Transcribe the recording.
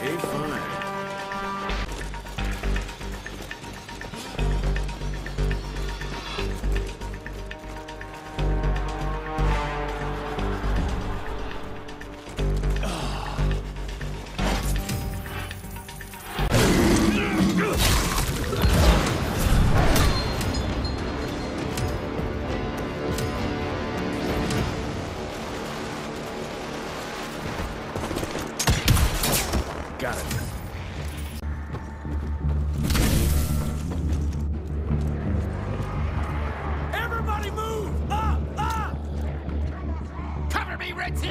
Hey, fine. Got it. Everybody move! Up! Up! Cover me, Red Team!